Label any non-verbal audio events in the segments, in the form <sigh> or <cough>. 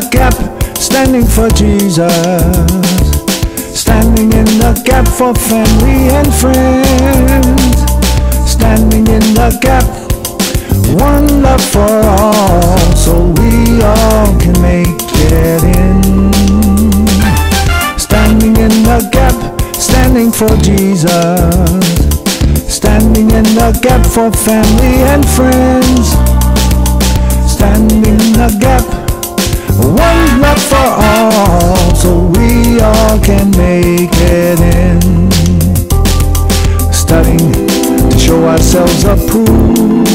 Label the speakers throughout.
Speaker 1: the gap, standing for Jesus. Standing in the gap for family and friends. Standing in the gap, one love for all, so we all can make it in. Standing in the gap, standing for Jesus. Standing in the gap for family and friends. Standing in the gap, one love for all, so we all can make it in. Studying to show ourselves approved,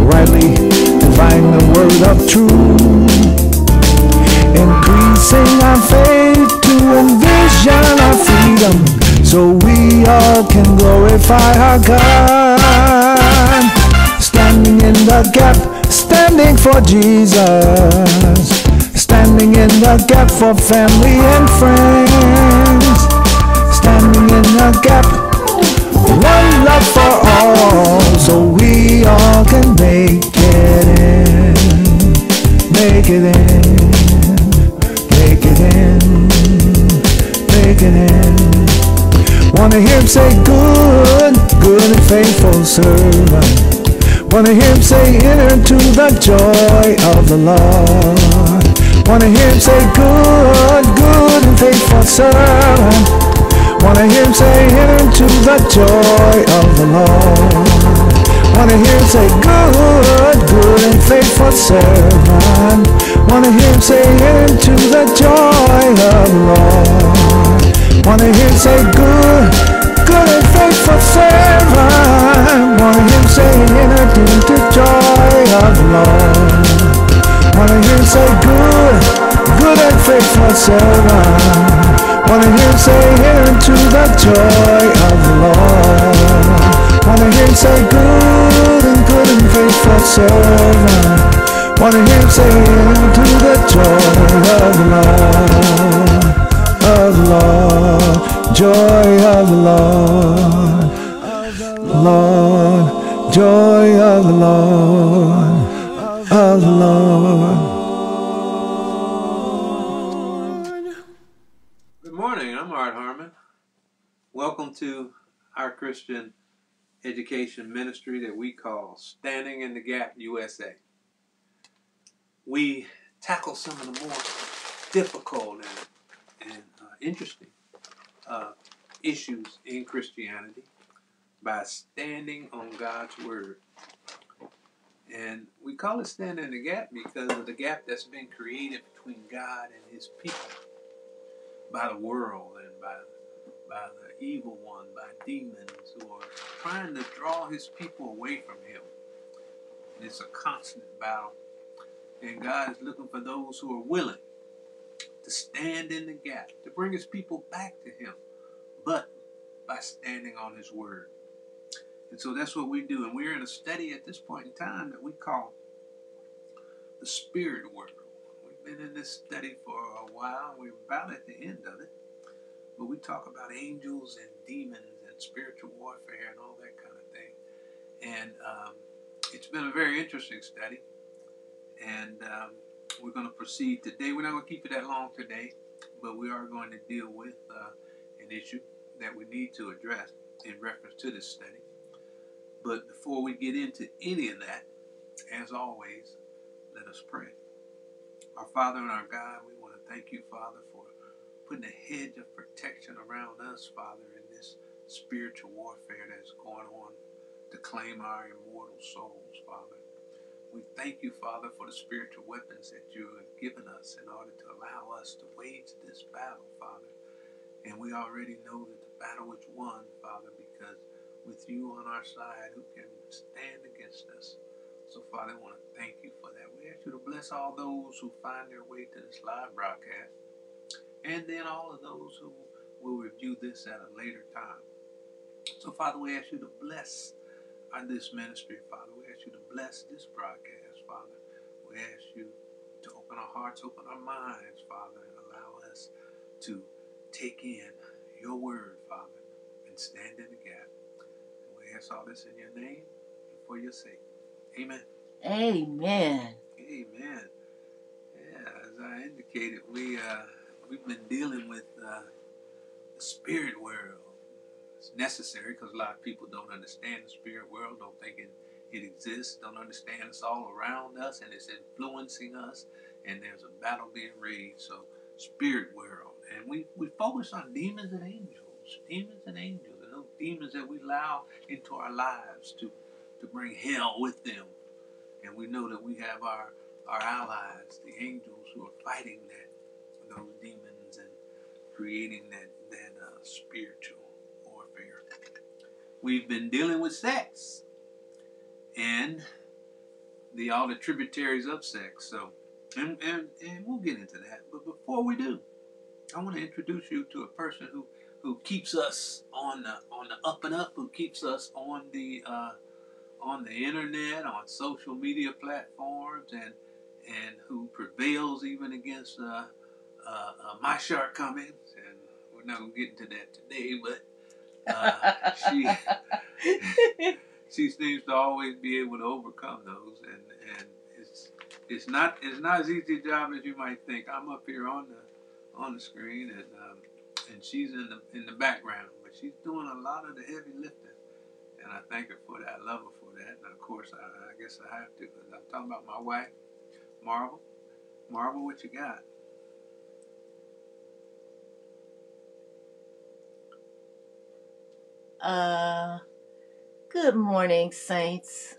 Speaker 1: rightly divine the word of truth, increasing our faith to envision our freedom, so we all can glorify our God. Standing in the gap, standing for Jesus. Standing in the gap for family and friends. Standing in the gap, one love for all, so we all can make it in. Make it in. Make it in. Make it in. Wanna hear him say, Good, good and faithful servant. Wanna hear him say, enter into the joy of the Lord. Wanna hear him say, good, good and faithful servant. Wanna hear him say, enter into the joy of the Lord. Wanna hear him say, good, good and faithful servant. Wanna hear him say, enter into the joy of the Lord. Wanna hear him say, good, good and faithful servant. Faithful servant. Wanna hear him say, enter into the joy of the Lord. Wanna hear him say, good and good and faithful servant. Wanna hear him say, enter into the joy of the Lord. Of the Lord, joy of the Lord. Lord, joy of the Lord, of the Lord.
Speaker 2: To our Christian education ministry that we call Standing in the Gap USA. We tackle some of the more difficult and, and uh, interesting uh, issues in Christianity by standing on God's Word. And we call it Standing in the Gap because of the gap that's been created between God and His people by the world and by by the evil by demons who are trying to draw his people away from him. And it's a constant battle. And God is looking for those who are willing to stand in the gap, to bring his people back to him, but by standing on his word. And so that's what we do. And we're in a study at this point in time that we call the spirit world. We've been in this study for a while. We're about at the end of it. But we talk about angels and demons and spiritual warfare and all that kind of thing. And um, it's been a very interesting study. And um, we're going to proceed today. We're not going to keep it that long today, but we are going to deal with uh, an issue that we need to address in reference to this study. But before we get into any of that, as always, let us pray. Our Father and our God, we want to thank you, Father, for putting a hedge of protection around us, Father, in this spiritual warfare that's going on to claim our immortal souls, Father. We thank you, Father, for the spiritual weapons that you have given us in order to allow us to wage this battle, Father. And we already know that the battle is won, Father, because with you on our side, who can stand against us? So, Father, I want to thank you for that. We ask you to bless all those who find their way to this live broadcast, and then all of those who will review this at a later time. So, Father, we ask you to bless on this ministry, Father. We ask you to bless this broadcast, Father. We ask you to open our hearts, open our minds, Father, and allow us to take in your word, Father, and stand in the gap. And we ask all this in your name and for your sake. Amen.
Speaker 3: Amen.
Speaker 2: Amen. Yeah, as I indicated, we uh, we've been dealing with uh, the spirit world. It's necessary because a lot of people don't understand the spirit world, don't think it, it exists, don't understand it's all around us and it's influencing us, and there's a battle being raged. So, spirit world, and we we focus on demons and angels, demons and angels, and those demons that we allow into our lives to to bring hell with them. And we know that we have our our allies, the angels who are fighting that those demons and creating that that uh, spiritual warfare. We've been dealing with sex and the all the tributaries of sex. So, and, and and we'll get into that. But before we do, I want to introduce you to a person who who keeps us on the on the up and up, who keeps us on the uh, on the internet, on social media platforms, and and who prevails even against uh, uh, uh, my shortcomings. And we're not gonna get into that today, but uh, she <laughs> she seems to always be able to overcome those, and and it's it's not it's not as easy a job as you might think. I'm up here on the on the screen, and um, and she's in the in the background, but she's doing a lot of the heavy lifting, and I thank her for that. I love her for that, and of course I, I guess I have to because I'm talking about my wife. Marvel? Marvel, what you got?
Speaker 3: Uh, good morning, Saints.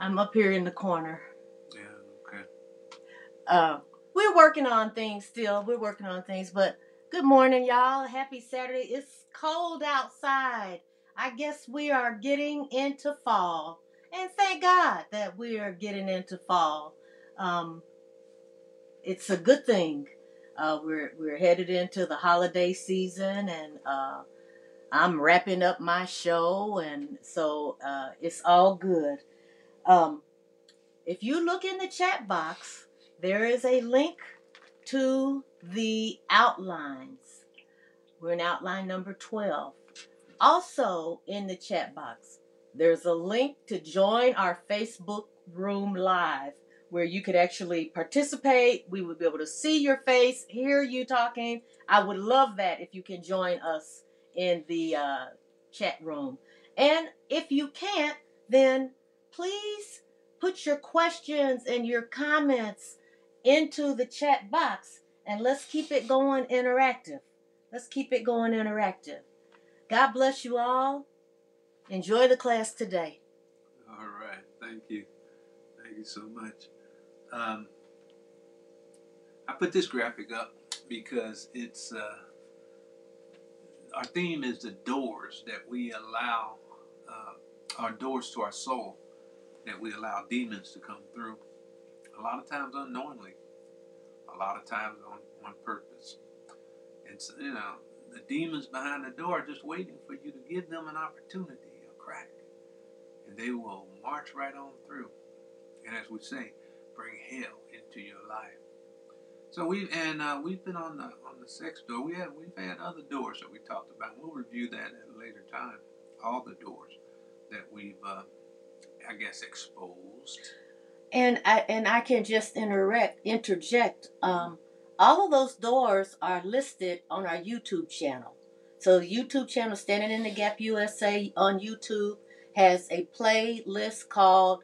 Speaker 3: I'm up here in the corner.
Speaker 2: Yeah, okay.
Speaker 3: Uh, we're working on things still. We're working on things, but good morning, y'all. Happy Saturday. It's cold outside. I guess we are getting into fall. And thank God that we are getting into fall. Um, it's a good thing. Uh, we're we're headed into the holiday season, and uh, I'm wrapping up my show, and so uh, it's all good. Um, if you look in the chat box, there is a link to the outlines. We're in outline number 12. Also, in the chat box, there's a link to join our Facebook room live where you could actually participate. We would be able to see your face, hear you talking. I would love that if you can join us in the uh, chat room. And if you can't, then please put your questions and your comments into the chat box and let's keep it going interactive. Let's keep it going interactive. God bless you all. Enjoy the class today.
Speaker 2: All right. Thank you. Thank you so much. Um, I put this graphic up because it's uh, our theme is the doors that we allow uh, our doors to our soul that we allow demons to come through. A lot of times unknowingly, a lot of times on, on purpose. And so, you know, the demons behind the door are just waiting for you to give them an opportunity, a crack, and they will march right on through. And as we say, bring hell into your life. So we and uh, we've been on the on the sex door. We have we've had other doors that we talked about. We'll review that at a later time. All the doors that we've, uh, I guess, exposed.
Speaker 3: And I and I can just interject interject. Um, all of those doors are listed on our YouTube channel. So YouTube channel Standing in the Gap USA on YouTube has a playlist called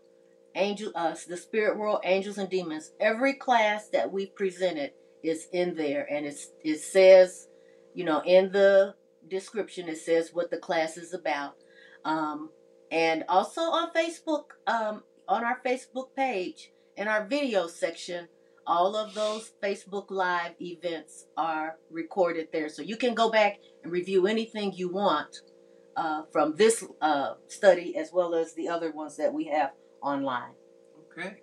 Speaker 3: Angel uh, the Spirit World Angels and Demons. Every class that we presented is in there and it's it says, you know, in the description it says what the class is about. Um, and also on Facebook, um, on our Facebook page, in our video section, all of those Facebook Live events are recorded there. So you can go back and review anything you want uh, from this uh, study as well as the other ones that we have online.
Speaker 2: Okay,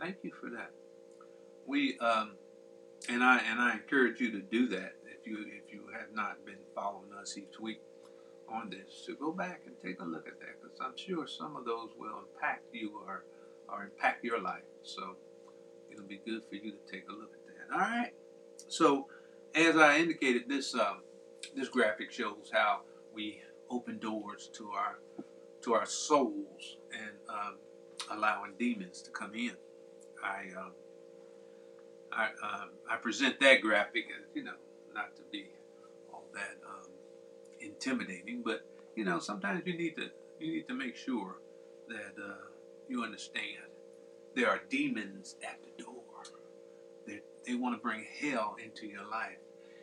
Speaker 2: thank you for that. We um, and I and I encourage you to do that if you if you have not been following us each week on this to go back and take a look at that because I'm sure some of those will impact you or or impact your life. So it'll be good for you to take a look at that. All right. So as I indicated, this um, this graphic shows how we open doors to our to our souls and um, allowing demons to come in. I um, I um, I present that graphic as you know not to be all that um, intimidating, but you know sometimes you need to you need to make sure that uh, you understand there are demons at the door. They they want to bring hell into your life,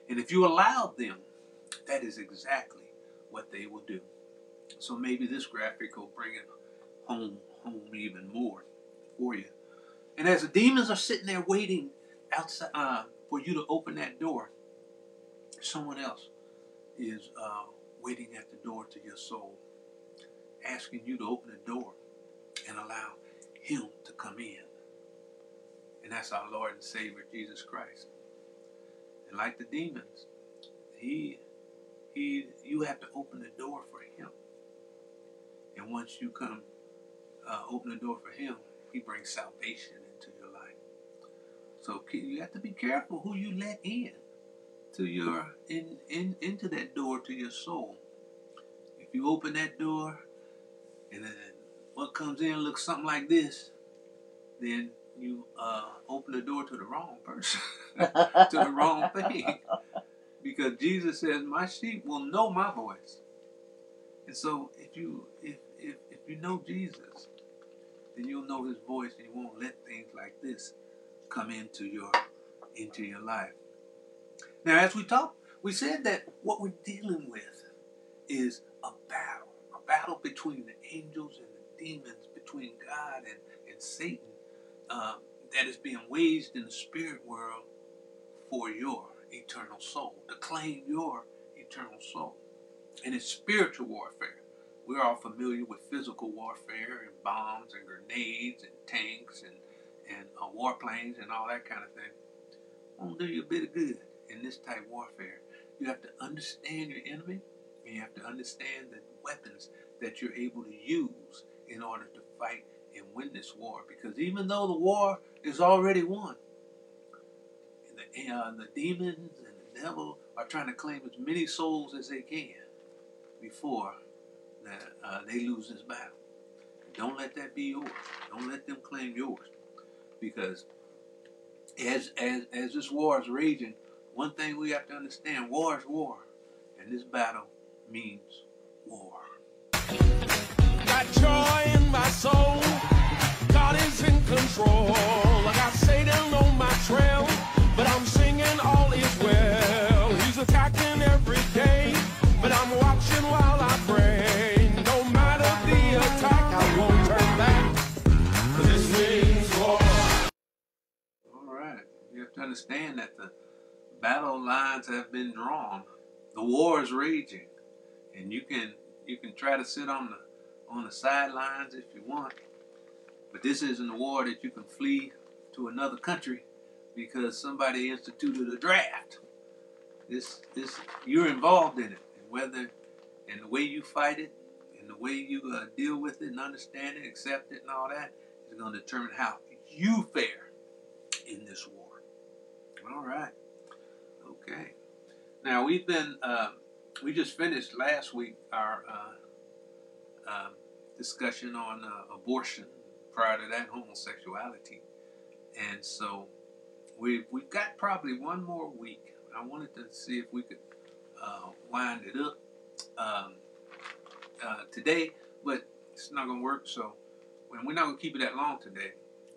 Speaker 2: and if you allow them, that is exactly what they will do. So maybe this graphic will bring it home home even more for you. And as the demons are sitting there waiting outside uh, for you to open that door, someone else is uh, waiting at the door to your soul, asking you to open the door and allow Him to come in. And that's our Lord and Savior Jesus Christ. And like the demons, He He you have to open the door for Him. And once you come uh, open the door for Him, He brings salvation into your life. So you have to be careful who you let in to your in, in into that door to your soul. If you open that door and then what comes in looks something like this, then you uh, open the door to the wrong person, <laughs> to the wrong thing. Because Jesus says, My sheep will know my voice. And so if you if if, if you know Jesus, then you'll know his voice and you won't let things like this come into your into your life. Now as we talk, we said that what we're dealing with is a battle. A battle between the angels and the demons, between God and, and Satan, uh, that is being waged in the spirit world for your eternal soul, to claim your eternal soul. And it's spiritual warfare. We're all familiar with physical warfare and bombs and grenades and tanks and, and uh, warplanes and all that kind of thing. Won't do you a bit of good in this type of warfare. You have to understand your enemy and you have to understand the weapons that you're able to use in order to fight and win this war. Because even though the war is already won, the, uh, the demons and the devil are trying to claim as many souls as they can before that uh, they lose this battle. Don't let that be yours. Don't let them claim yours, because as as as this war is raging, one thing we have to understand: war is war, and this battle means war.
Speaker 4: Got joy in my soul. God is in control. I got Satan on my trail,
Speaker 2: understand that the battle lines have been drawn. The war is raging, and you can you can try to sit on the on the sidelines if you want, but this isn't a war that you can flee to another country because somebody instituted a draft. This this you're involved in it, and whether and the way you fight it, and the way you uh, deal with it and understand it, accept it, and all that is going to determine how you fare in this war. All right. Okay. Now we've been uh, we just finished last week our uh, um, discussion on uh, abortion. Prior to that, homosexuality, and so we've we've got probably one more week. I wanted to see if we could uh, wind it up um, uh, today, but it's not going to work. So we're not going to keep it that long today.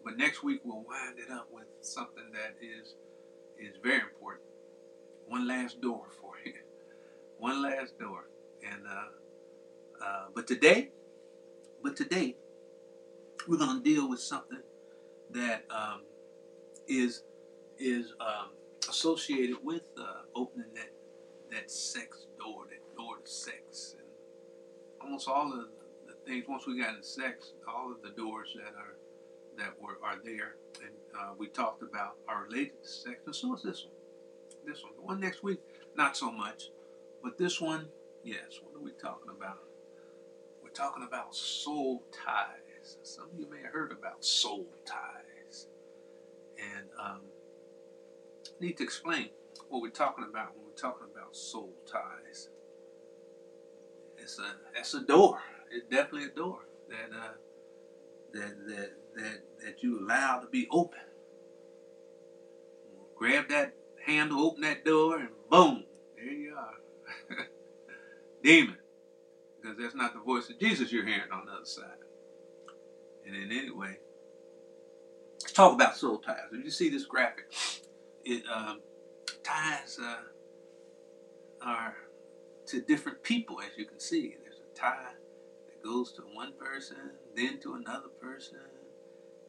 Speaker 2: But next week we'll wind it up with something that is is very important. One last door <laughs> for you. One last door. And uh, uh, but today, but today, we're going to deal with something that um, is is um, associated with uh, opening that that sex door, that door to sex, and almost all of the things. Once we got into sex, all of the doors that are that were are there, and uh, we talked about our related so is this one. This one, the one next week, not so much, but this one, yes. What are we talking about? We're talking about soul ties. Some of you may have heard about soul ties, and um, need to explain what we're talking about when we're talking about soul ties. It's a it's a door. It's definitely a door that uh, that that that that you allow to be open grab that handle, open that door, and boom, there you are. <laughs> Demon. Because that's not the voice of Jesus you're hearing on the other side. And then anyway, let's talk about soul ties. If you see this graphic, it um, ties uh, are to different people, as you can see. There's a tie that goes to one person, then to another person,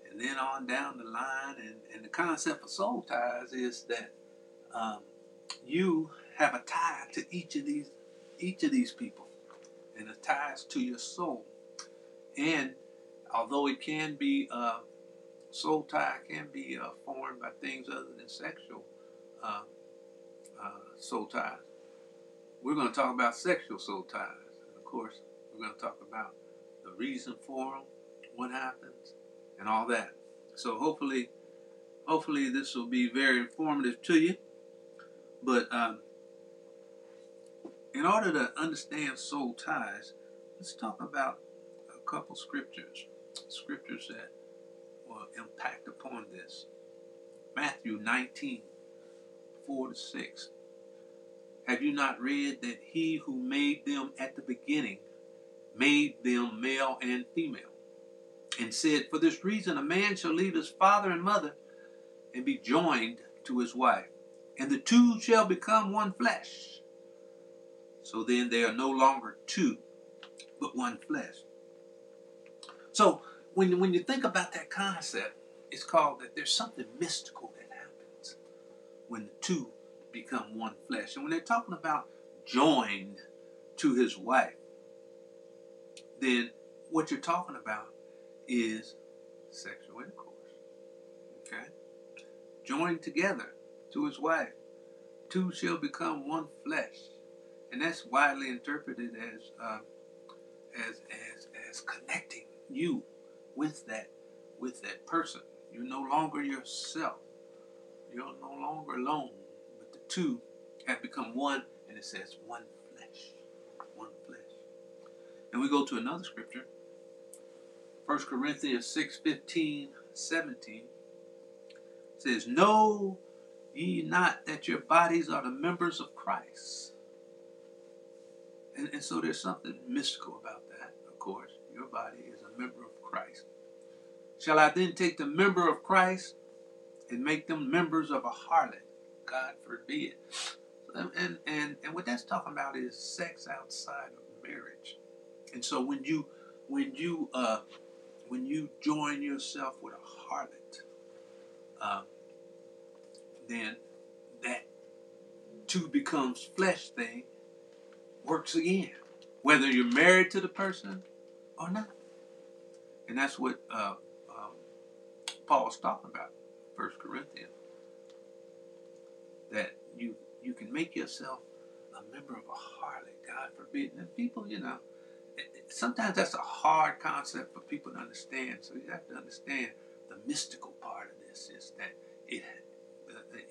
Speaker 2: and then on down the line. And, and the concept of soul ties is that um, you have a tie to each of these each of these people, and it ties to your soul. And although it can be uh, soul tie can be uh, formed by things other than sexual uh, uh, soul ties. We're going to talk about sexual soul ties, and of course, we're going to talk about the reason for them, what happens, and all that. So hopefully, hopefully this will be very informative to you. But um, in order to understand soul ties, let's talk about a couple scriptures, scriptures that will impact upon this. Matthew 19, 4 to 6. Have you not read that he who made them at the beginning made them male and female? And said, For this reason a man shall leave his father and mother and be joined to his wife, and the two shall become one flesh. So then they are no longer two, but one flesh. So when, when you think about that concept, it's called that there's something mystical that happens when the two become one flesh. And when they're talking about joined to his wife, then what you're talking about is sexual intercourse. Okay? Joined together to his wife. Two shall become one flesh. And that's widely interpreted as uh, as as as connecting you with that with that person. You're no longer yourself. You're no longer alone. But the two have become one, and it says one. And we go to another scripture. 1 Corinthians 6, 15, 17 says, Know ye not that your bodies are the members of Christ? And, and so there's something mystical about that, of course. Your body is a member of Christ. Shall I then take the member of Christ and make them members of a harlot? God forbid. And, and, and what that's talking about is sex outside of marriage. And so when you when you uh, when you join yourself with a harlot, um, then that two becomes flesh thing works again, whether you're married to the person or not. And that's what uh, um, Paul's talking about, First Corinthians. That you you can make yourself a member of a harlot, God forbid. And people, you know, sometimes that's a hard concept for people to understand. So you have to understand the mystical part of this is that it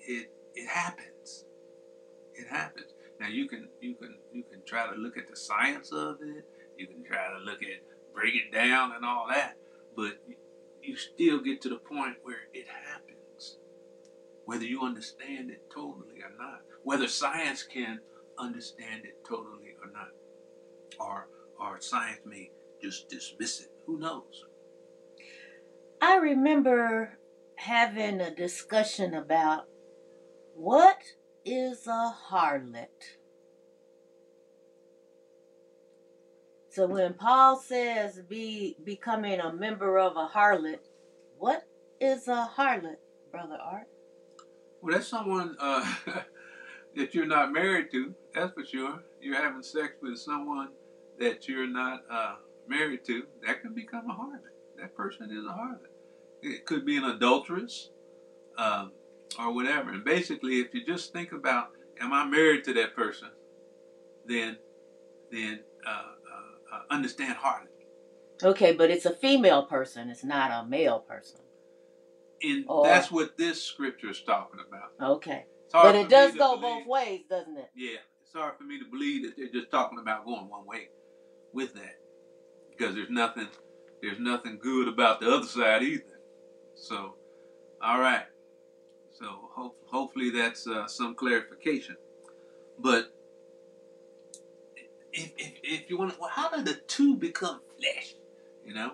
Speaker 2: it it happens. It happens. Now you can you can you can try to look at the science of it. You can try to look at break it down and all that, but you still get to the point where it happens, whether you understand it totally or not, whether science can understand it totally or not, or or science may just dismiss it. Who knows?
Speaker 3: I remember having a discussion about what is a harlot. So when Paul says be becoming a member of a harlot, what is a harlot, brother Art?
Speaker 2: Well, that's someone uh, <laughs> that you're not married to. That's for sure. You're having sex with someone that you're not uh, married to. That can become a harlot. That person is a harlot. It could be an adulteress um, or whatever. And basically, if you just think about, am I married to that person? Then, then uh, uh, uh, understand harlot.
Speaker 3: Okay, but it's a female person. It's not a male person.
Speaker 2: And
Speaker 3: Or-
Speaker 2: that's what this scripture is talking about.
Speaker 3: Okay. But it does go
Speaker 2: believe-
Speaker 3: both ways, doesn't it?
Speaker 2: Yeah, it's hard for me to believe that they're just talking about going one way with that, because there's nothing, there's nothing good about the other side either. So, all right. So hope, hopefully that's uh, some clarification. But if, if, if you want to, well, how do the two become flesh? You know?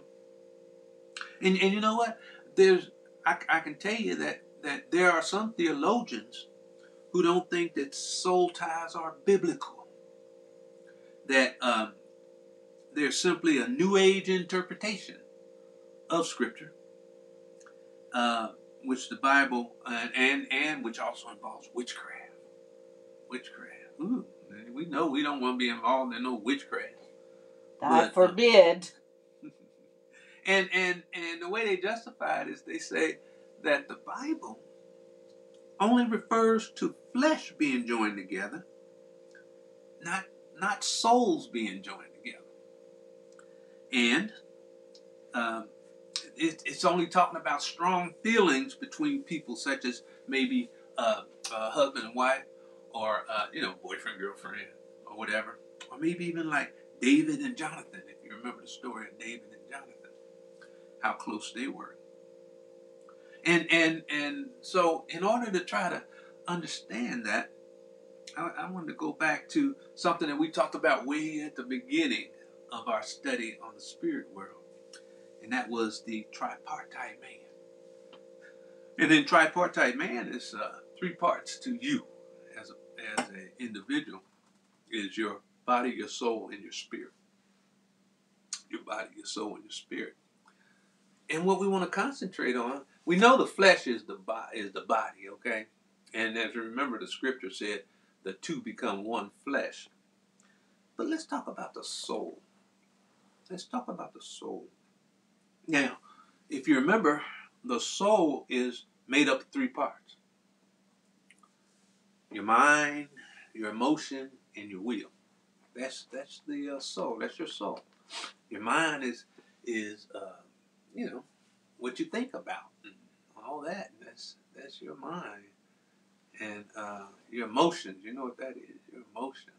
Speaker 2: And, and you know what? There's, I, I can tell you that, that there are some theologians who don't think that soul ties are biblical. That um, they're simply a New Age interpretation of Scripture, uh, which the Bible uh, and and which also involves witchcraft. Witchcraft. Ooh, we know we don't want to be involved in no witchcraft.
Speaker 3: God
Speaker 2: But-
Speaker 3: forbid. <laughs>
Speaker 2: And and and the way they justify it is they say that the Bible only refers to flesh being joined together, not not souls being joined. And um, it, it's only talking about strong feelings between people, such as maybe uh, husband and wife, or uh, you know boyfriend girlfriend, or whatever, or maybe even like David and Jonathan. If you remember the story of David and Jonathan how close they were. And and and so in order to try to understand that, I, I wanted to go back to something that we talked about way at the beginning of our study on the spirit world, and that was the tripartite man. And then tripartite man is uh, three parts to you as a as an individual is your body, your soul, and your spirit. Your body, your soul, and your spirit. And what we want to concentrate on, we know the flesh is the body, is the body, okay? And as you remember, the scripture said, the two become one flesh. But let's talk about the soul. Let's talk about the soul. Now, if you remember, the soul is made up of three parts your mind, your emotion, and your will. That's that's the uh, soul. That's your soul. Your mind is is uh, you know what you think about and all that. That's that's your mind and uh, your emotions. You know what that is? Your emotions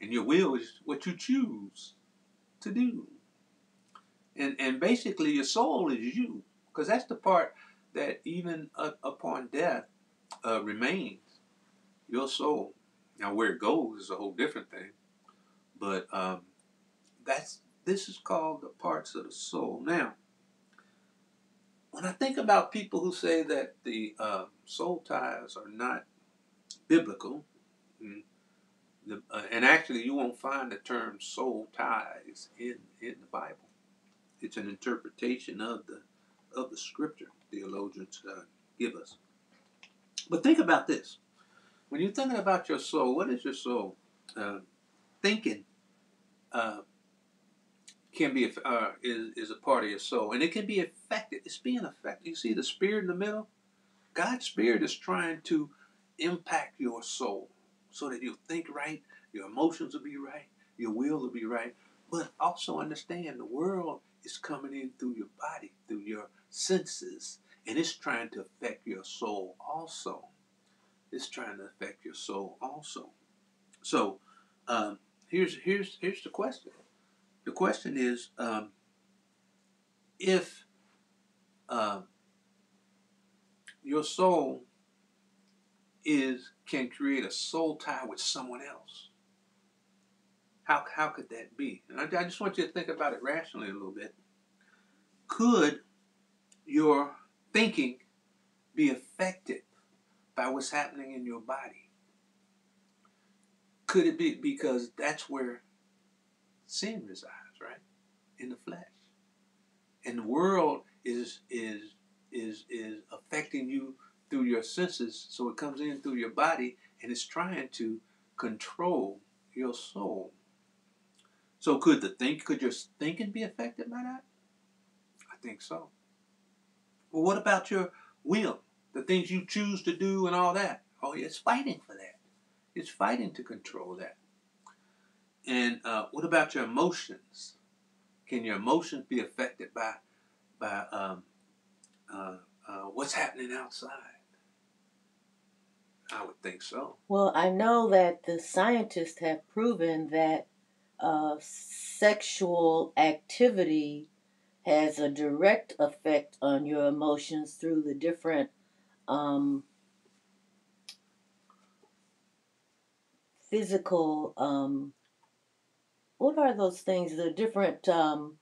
Speaker 2: and your will is what you choose to do. And and basically your soul is you because that's the part that even upon death uh, remains. Your soul. Now where it goes is a whole different thing, but um, that's this is called the parts of the soul. Now, when I think about people who say that the uh, soul ties are not biblical, mm, the, uh, and actually you won't find the term soul ties in in the Bible. It's an interpretation of the of the scripture theologians uh, give us. But think about this: when you're thinking about your soul, what is your soul uh, thinking? Uh, can be uh, is is a part of your soul, and it can be affected. It's being affected. You see the spirit in the middle. God's spirit is trying to impact your soul so that you'll think right, your emotions will be right, your will will be right. But also understand the world is coming in through your body, through your senses, and it's trying to affect your soul also. It's trying to affect your soul also. So um, here's here's here's the question. The question is um, if uh, your soul is can create a soul tie with someone else. How, how could that be? And I, I just want you to think about it rationally a little bit. Could your thinking be affected by what's happening in your body? Could it be because that's where sin resides, right? In the flesh. And the world is is is is affecting you through your senses, so it comes in through your body and it's trying to control your soul. So could the think could your thinking be affected by that? I think so. Well, what about your will? The things you choose to do and all that? Oh, it's fighting for that. It's fighting to control that. And uh, what about your emotions? Can your emotions be affected by by um, uh, uh, what's happening outside? I would think so.
Speaker 3: Well, I know that the scientists have proven that uh, sexual activity has a direct effect on your emotions through the different um, physical. Um, what are those things? The different um,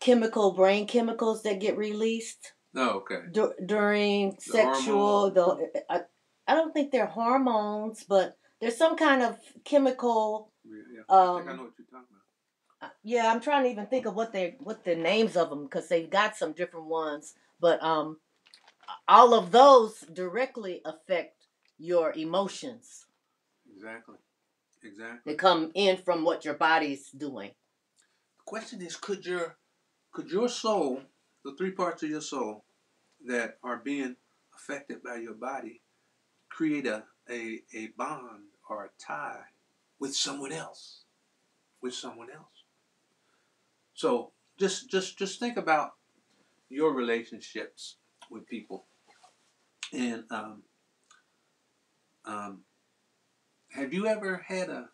Speaker 3: chemical brain chemicals that get released
Speaker 2: Oh, okay.
Speaker 3: dur- during sexual.
Speaker 2: hormones.
Speaker 3: The I, I don't think they're hormones, but there's some kind of chemical.
Speaker 2: Yeah, yeah. I think I
Speaker 3: Um,
Speaker 2: know what you're talking about.
Speaker 3: Yeah, I'm trying to even think of what they what the names of them because they've got some different ones. But um, all of those directly affect your emotions.
Speaker 2: Exactly. Exactly.
Speaker 3: They come in from what your body's doing.
Speaker 2: The question is, could your could your soul, the three parts of your soul that are being affected by your body, create a, a, a bond or a tie with someone else? With someone else. So just just just think about your relationships with people. And um, um, have you ever had a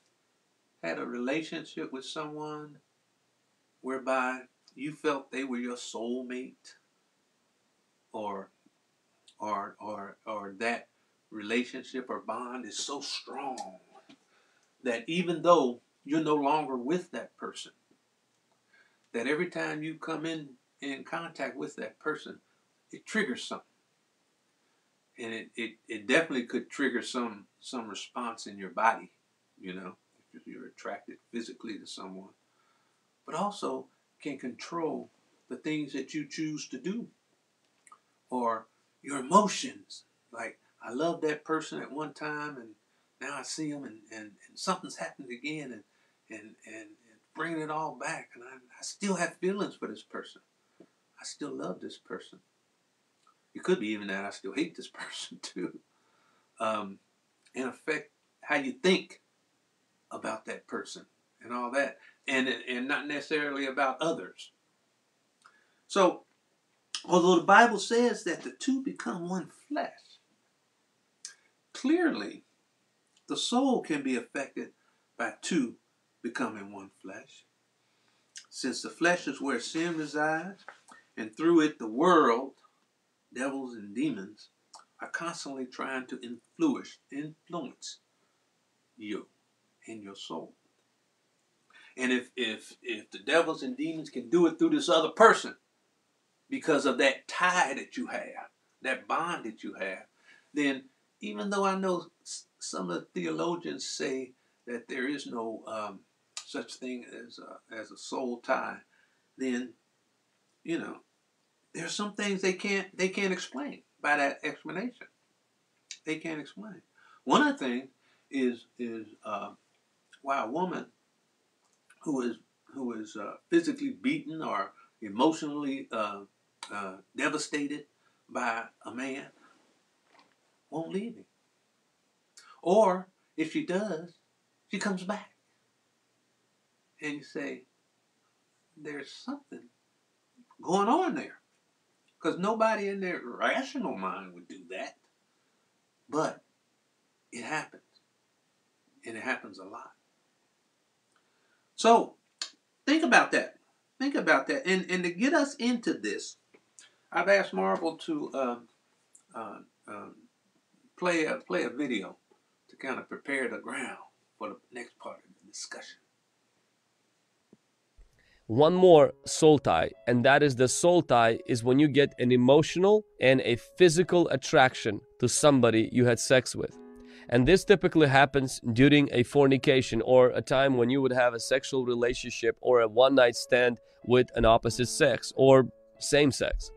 Speaker 2: had a relationship with someone whereby you felt they were your soulmate? Or or or or that relationship or bond is so strong that even though you're no longer with that person that every time you come in in contact with that person it triggers something. And it, it, it definitely could trigger some some response in your body you know if you're attracted physically to someone. But also can control the things that you choose to do or your emotions. Like, I loved that person at one time and now I see them and, and, and something's happened again and, and, and, and bringing it all back. And I, I still have feelings for this person. I still love this person. It could be even that I still hate this <laughs> person too. Um, and affect how you think about that person and all that and and not necessarily about others. So, although the Bible says that the two become one flesh, clearly the soul can be affected by two becoming one flesh. Since the flesh is where sin resides, and through it the world, devils and demons, are constantly trying to influence influence you and your soul. And if if if the devils and demons can do it through this other person because of that tie that you have, that bond that you have, then even though I know some of the theologians say that there is no um, such thing as a, as a soul tie, then you know there's some things they can't they can't explain by that explanation. They can't explain. One of the things is is uh, why a woman who is who is uh, physically beaten or emotionally uh, uh, devastated by a man won't leave him. Or if she does, she comes back. And you say, there's something going on there. Because nobody in their rational mind would do that. But it happens. And it happens a lot. So think about that. Think about that. And and to get us into this, I've asked Marvel to um, uh, um, play a play a video to kind of prepare the ground for the next part of the discussion.
Speaker 5: one more soul tie and that is the soul tie is when you get an emotional and a physical attraction to somebody you had sex with and this typically happens during a fornication or a time when you would have a sexual relationship or a one night stand with an opposite sex or same sex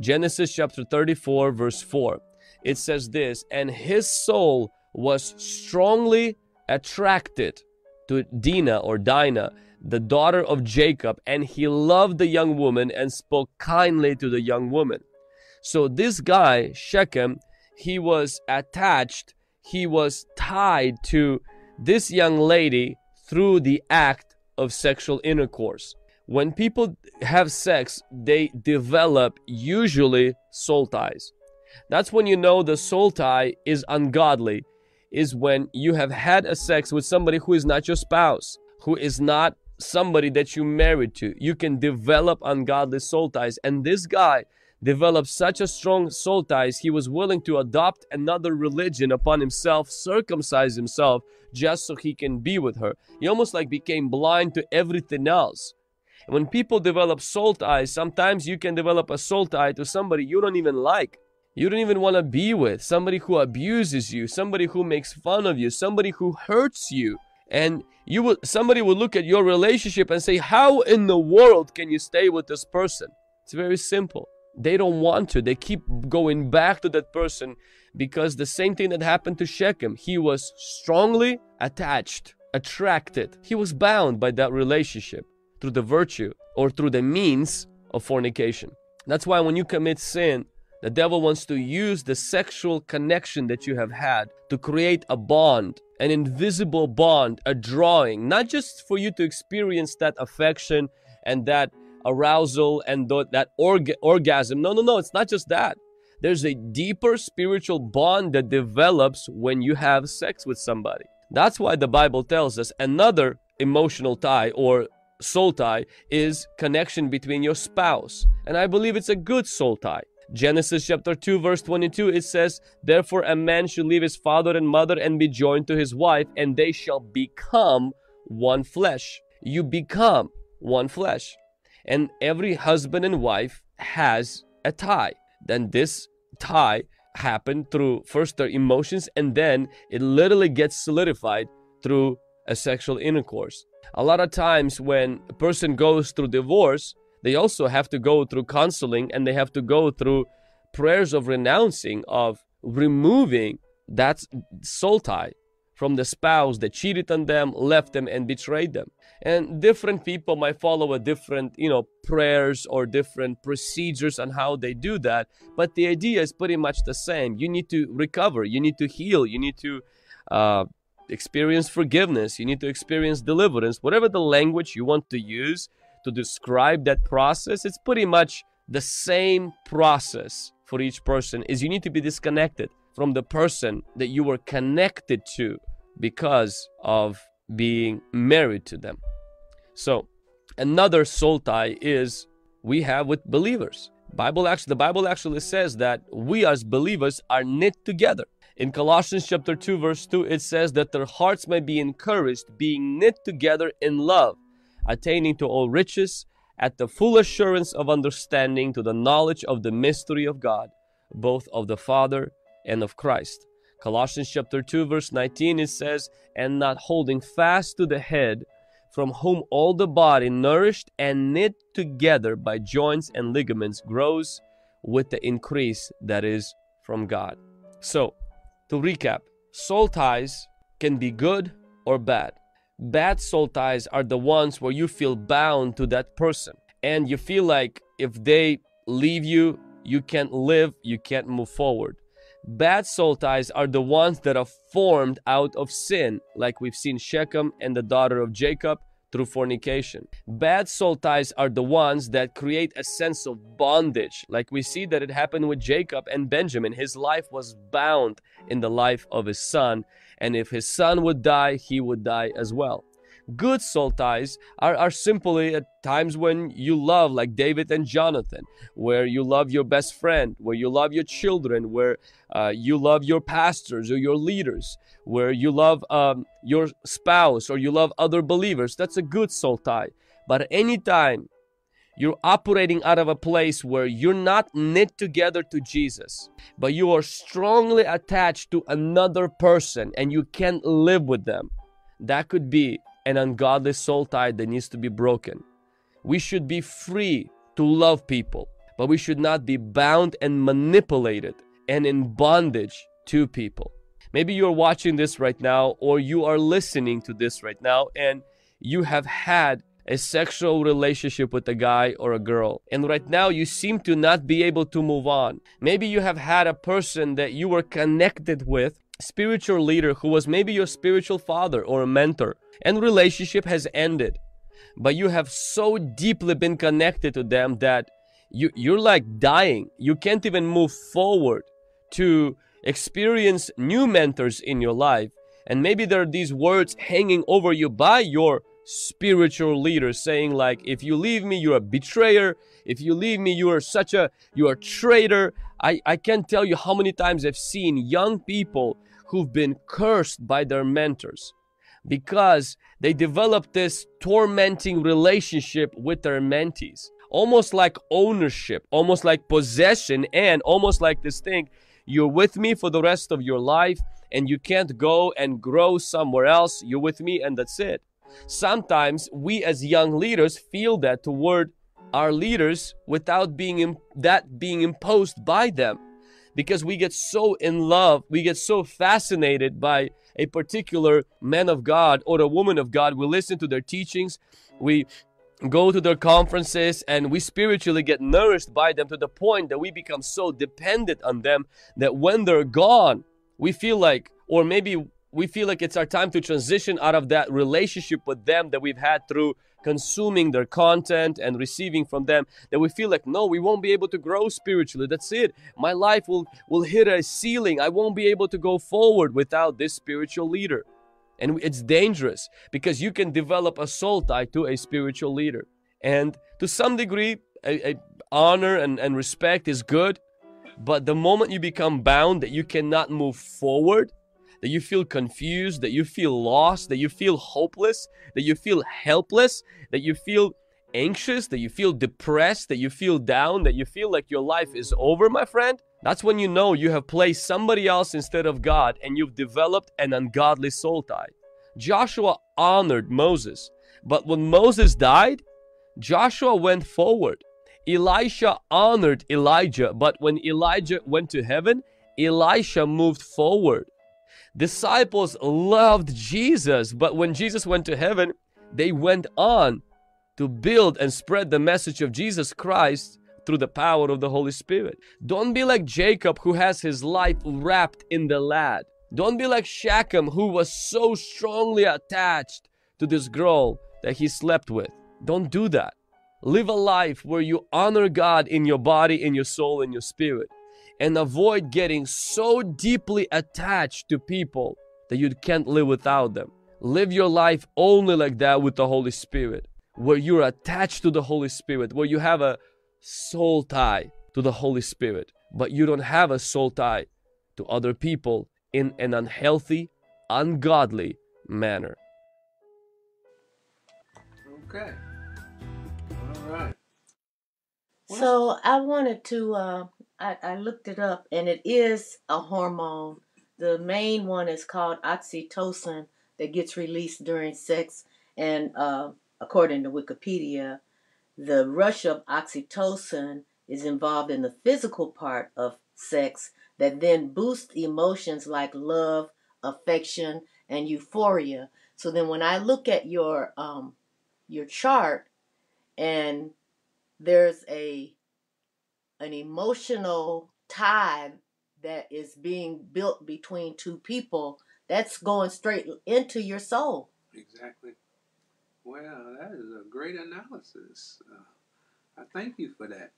Speaker 5: genesis chapter 34 verse 4 it says this and his soul was strongly attracted to Dinah or Dinah, the daughter of Jacob, and he loved the young woman and spoke kindly to the young woman. So this guy, Shechem, he was attached, he was tied to this young lady through the act of sexual intercourse. When people have sex, they develop usually soul ties. That's when you know the soul tie is ungodly is when you have had a sex with somebody who is not your spouse, who is not somebody that you married to. You can develop ungodly soul ties. And this guy developed such a strong soul ties, he was willing to adopt another religion upon himself, circumcise himself, just so he can be with her. He almost like became blind to everything else. When people develop soul ties, sometimes you can develop a soul tie to somebody you don't even like. You don't even want to be with somebody who abuses you, somebody who makes fun of you, somebody who hurts you. And you will somebody will look at your relationship and say, "How in the world can you stay with this person?" It's very simple. They don't want to. They keep going back to that person because the same thing that happened to Shechem, he was strongly attached, attracted. He was bound by that relationship through the virtue or through the means of fornication. That's why when you commit sin, the devil wants to use the sexual connection that you have had to create a bond, an invisible bond, a drawing, not just for you to experience that affection and that arousal and th- that org- orgasm. No, no, no, it's not just that. There's a deeper spiritual bond that develops when you have sex with somebody. That's why the Bible tells us another emotional tie or soul tie is connection between your spouse. And I believe it's a good soul tie. Genesis chapter 2 verse 22 it says, "Therefore a man should leave his father and mother and be joined to his wife, and they shall become one flesh." You become one flesh. And every husband and wife has a tie. Then this tie happened through first their emotions and then it literally gets solidified through a sexual intercourse. A lot of times when a person goes through divorce, they also have to go through counseling and they have to go through prayers of renouncing, of removing that soul tie from the spouse that cheated on them, left them, and betrayed them. And different people might follow a different, you know, prayers or different procedures on how they do that. But the idea is pretty much the same. You need to recover, you need to heal, you need to uh, experience forgiveness, you need to experience deliverance, whatever the language you want to use to describe that process, it's pretty much the same process for each person is you need to be disconnected from the person that you were connected to because of being married to them. So, another soul tie is we have with believers. Bible actually the Bible actually says that we as believers are knit together. In Colossians chapter 2 verse 2 it says that their hearts may be encouraged being knit together in love, attaining to all riches at the full assurance of understanding to the knowledge of the mystery of God, both of the Father and of Christ. Colossians chapter 2 verse 19 it says, "And not holding fast to the head, from whom all the body nourished and knit together by joints and ligaments grows with the increase that is from God." So, to recap, soul ties can be good or bad. Bad soul ties are the ones where you feel bound to that person and you feel like if they leave you, you can't live, you can't move forward. Bad soul ties are the ones that are formed out of sin, like we've seen Shechem and the daughter of Jacob through fornication. Bad soul ties are the ones that create a sense of bondage, like we see that it happened with Jacob and Benjamin. His life was bound in the life of his son, and if his son would die, he would die as well. Good soul ties are, are simply at times when you love, like David and Jonathan, where you love your best friend, where you love your children, where uh, you love your pastors or your leaders, where you love um, your spouse or you love other believers. That's a good soul tie. But anytime you're operating out of a place where you're not knit together to Jesus, but you are strongly attached to another person and you can't live with them, that could be an ungodly soul tie that needs to be broken. We should be free to love people, but we should not be bound and manipulated and in bondage to people. Maybe you're watching this right now, or you are listening to this right now, and you have had a sexual relationship with a guy or a girl, and right now you seem to not be able to move on. Maybe you have had a person that you were connected with, spiritual leader who was maybe your spiritual father or a mentor, and relationship has ended. But you have so deeply been connected to them that you you're like dying. You can't even move forward to experience new mentors in your life. And maybe there are these words hanging over you by your spiritual leader saying like if you leave me you're a betrayer. If you leave me you are such a you are a traitor i i can't tell you how many times i've seen young people who've been cursed by their mentors because they developed this tormenting relationship with their mentees. Almost like ownership almost like possession and almost like this thing you're with me for the rest of your life and you can't go and grow somewhere else. You're with me and that's it. Sometimes we as young leaders feel that toward our leaders without being that being imposed by them. Because we get so in love we get so fascinated by a particular man of god or a woman of god. We listen to their teachings we go to their conferences and we spiritually get nourished by them to the point that we become so dependent on them that when they're gone we feel like or maybe we feel like it's our time to transition out of that relationship with them that we've had through consuming their content and receiving from them that we feel like no we won't be able to grow spiritually. That's it. My life will will hit a ceiling. I won't be able to go forward without this spiritual leader. And it's dangerous because you can develop a soul tie to a spiritual leader. And to some degree a, a honor and, and respect is good but the moment you become bound that you cannot move forward that you feel confused, that you feel lost, that you feel hopeless, that you feel helpless, that you feel anxious, that you feel depressed, that you feel down, that you feel like your life is over, my friend, that's when you know you have placed somebody else instead of God and you've developed an ungodly soul tie. Joshua honored Moses, but when Moses died, Joshua went forward. Elisha honored Elijah, but when Elijah went to heaven, Elisha moved forward. Disciples loved Jesus, but when Jesus went to heaven, they went on to build and spread the message of Jesus Christ through the power of the Holy Spirit. Don't be like Jacob who has his life wrapped in the lad. Don't be like Shechem who was so strongly attached to this girl that he slept with. Don't do that. Live a life where you honor God in your body, in your soul, in your spirit and avoid getting so deeply attached to people that you can't live without them. Live your life only like that with the Holy Spirit, where you're attached to the Holy Spirit, where you have a soul tie to the Holy Spirit, but you don't have a soul tie to other people in an unhealthy, ungodly manner.
Speaker 2: Okay. All right.
Speaker 3: So I wanted to. Uh, I, I looked it up, and it is a hormone. The main one is called oxytocin that gets released during sex, and uh, according to Wikipedia, the rush of oxytocin is involved in the physical part of sex that then boosts emotions like love, affection, and euphoria. So then, when I look at your um, your chart, and there's a an emotional tie that is being built between two people that's going straight into your soul
Speaker 2: Exactly. Well, that is a great analysis. Uh, I thank you for that.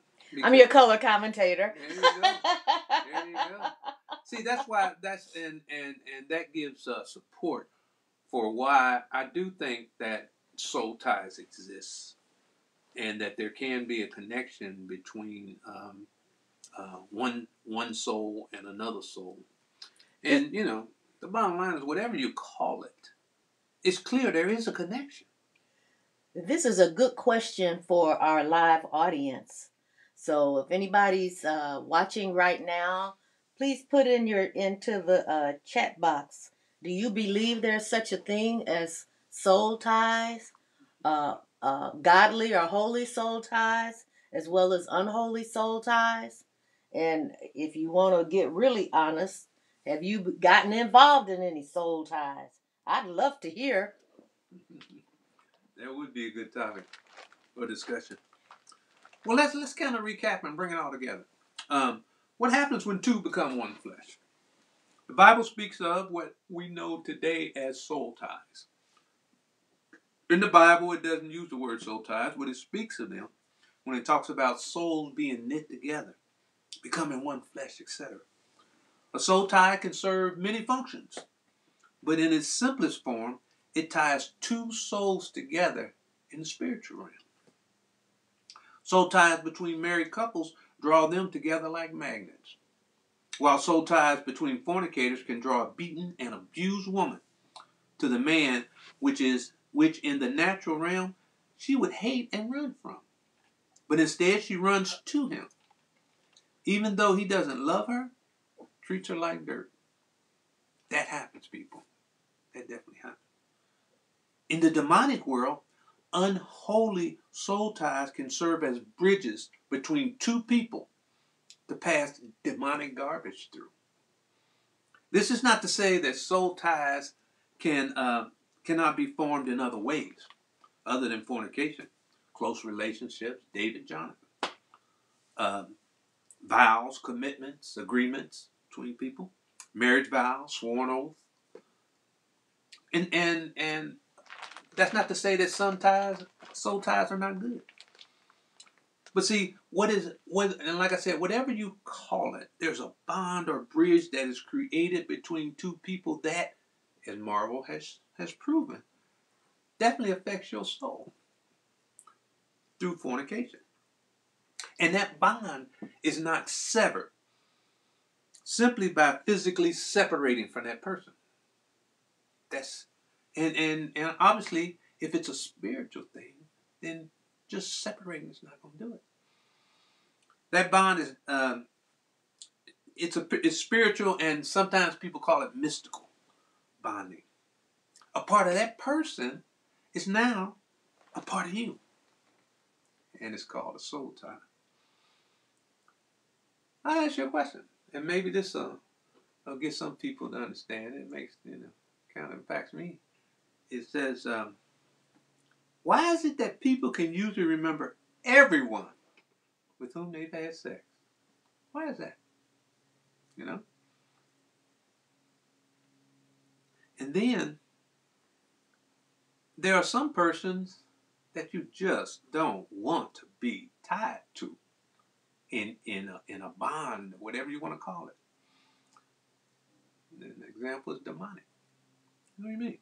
Speaker 3: i'm your color commentator
Speaker 2: There you go. There you go. <laughs> See, that's why that's and and and that gives uh, support for why I do think that soul ties exist, and that there can be a connection between um, uh, one one soul and another soul. And you know, the bottom line is whatever you call it, it's clear there is a connection.
Speaker 3: this is a good question for our live audience so if anybody's uh, watching right now please put in your into the uh, chat box do you believe there's such a thing as soul ties uh, uh, godly or holy soul ties as well as unholy soul ties and if you want to get really honest have you gotten involved in any soul ties i'd love to hear <laughs>
Speaker 2: That would be a good topic for discussion. Well, let's let's kind of recap and bring it all together. Um, what happens when two become one flesh? The Bible speaks of what we know today as soul ties. In the Bible, it doesn't use the word soul ties, but it speaks of them when it talks about souls being knit together, becoming one flesh, etc. A soul tie can serve many functions, but in its simplest form, it ties two souls together in the spiritual realm. Soul ties between married couples draw them together like magnets, while soul ties between fornicators can draw a beaten and abused woman to the man which is which in the natural realm she would hate and run from. But instead she runs to him. Even though he doesn't love her, treats her like dirt. That happens, people. That definitely happens. In the demonic world, unholy soul ties can serve as bridges between two people to pass demonic garbage through. This is not to say that soul ties can uh, cannot be formed in other ways other than fornication, close relationships, David, Jonathan, um, vows, commitments, agreements between people, marriage vows, sworn oath, and and and that's not to say that some ties, soul ties, are not good. But see, what is what? And like I said, whatever you call it, there's a bond or bridge that is created between two people that, as Marvel has has proven, definitely affects your soul through fornication. And that bond is not severed simply by physically separating from that person. That's and and and obviously if it's a spiritual thing, then just separating is not going to do it. That bond is um, it's a it's spiritual and sometimes people call it mystical bonding. A part of that person is now a part of you. And it's called a soul tie. I'll ask you a question. And maybe this uh, will get some people to understand. It makes, you know, kind of impacts me. It says, um, why is it that people can usually remember everyone with whom they've had sex? Why is that? You know? And then there are some persons that you just don't want to be tied to in in a, in a bond, whatever you want to call it. An example is demonic. What do you mean?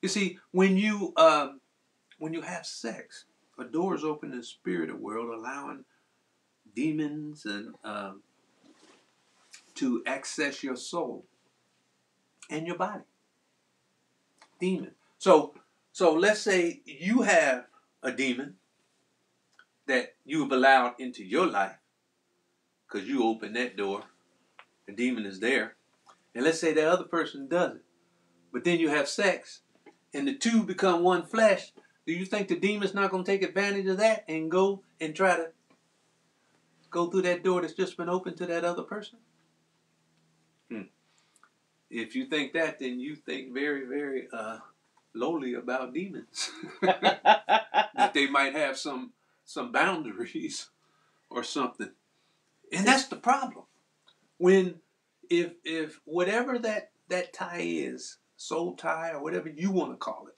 Speaker 2: You see, when you um, when you have sex, a door is open in the spirit world, allowing demons and um, to access your soul and your body. Demon. So, so let's say you have a demon that you've allowed into your life because you open that door, the demon is there. And let's say that other person doesn't. But then you have sex and the two become one flesh. Do you think the demon's not going to take advantage of that and go and try to go through that door that's just been opened to that other person? Hmm. If you think that, then you think very, very uh, lowly about demons. <laughs> <laughs> that they might have some some boundaries or something. And that's the problem. When if if whatever that that tie is, soul tie or whatever you want to call it,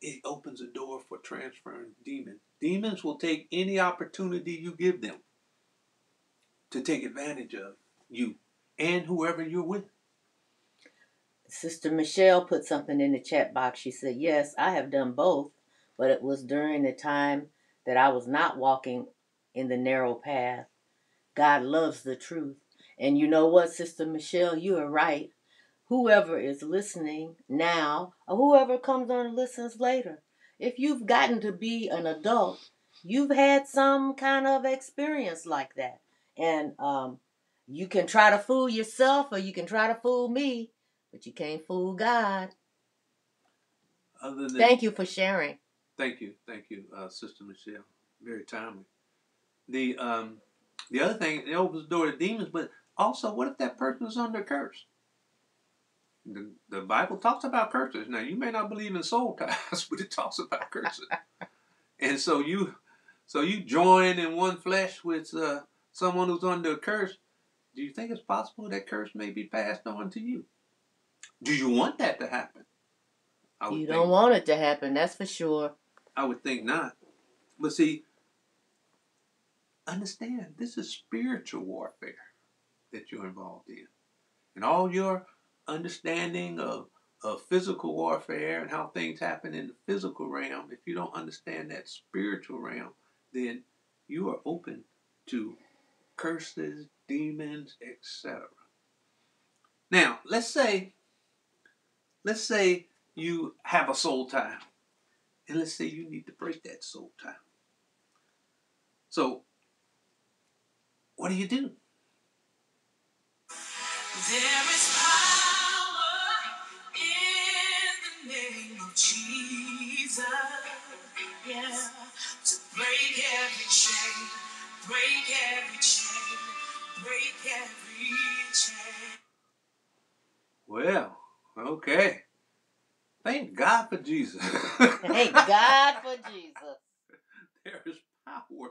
Speaker 2: it opens a door for transferring demons. Demons will take any opportunity you give them to take advantage of you and whoever you're with.
Speaker 3: Sister Michelle put something in the chat box. She said, Yes, I have done both, but it was during the time that I was not walking in the narrow path. God loves the truth. And you know what, Sister Michelle, you are right. Whoever is listening now, or whoever comes on and listens later, if you've gotten to be an adult, you've had some kind of experience like that. And um, you can try to fool yourself or you can try to fool me but you can't fool God.
Speaker 2: Other than
Speaker 3: Thank you for sharing.
Speaker 2: Thank you, thank you, uh, Sister Michelle. Very timely. The um, the other thing, it opens the door to demons, but also, what if that person is under curse? The, the Bible talks about curses. Now, you may not believe in soul ties, <laughs> but it talks about curses. and so you, so you join in one flesh with uh, someone who's under a curse. Do you think it's possible that curse may be passed on to you? Do you want that to happen?
Speaker 3: I you don't think, want it to happen, that's for sure.
Speaker 2: I would think not. But see, understand this is spiritual warfare that you're involved in. And all your understanding of of physical warfare and how things happen in the physical realm, if you don't understand that spiritual realm, then you are open to curses, demons, etc. Now, let's say, let's say you have a soul tie, and let's say you need to break that soul tie. So, what do you do?
Speaker 4: There is power in the name of Jesus. Yeah. To break every chain, break every chain, break every chain.
Speaker 2: Well, okay. Thank God for Jesus.
Speaker 3: Thank God for Jesus. <laughs>
Speaker 2: there is power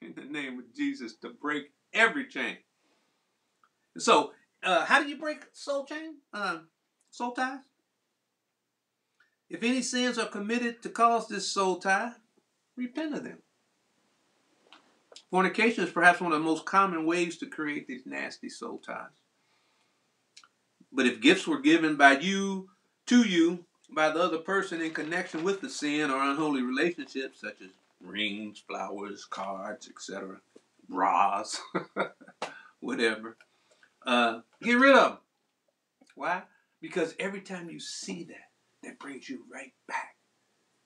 Speaker 2: in the name of Jesus to break every chain. So, uh, how do you break soul chain? Uh, soul ties? If any sins are committed to cause this soul tie, repent of them. Fornication is perhaps one of the most common ways to create these nasty soul ties. But if gifts were given by you to you by the other person in connection with the sin or unholy relationship, such as rings, flowers, cards, etc., bras, <laughs> whatever, uh, get rid of them. Why? Because every time you see that, that brings you right back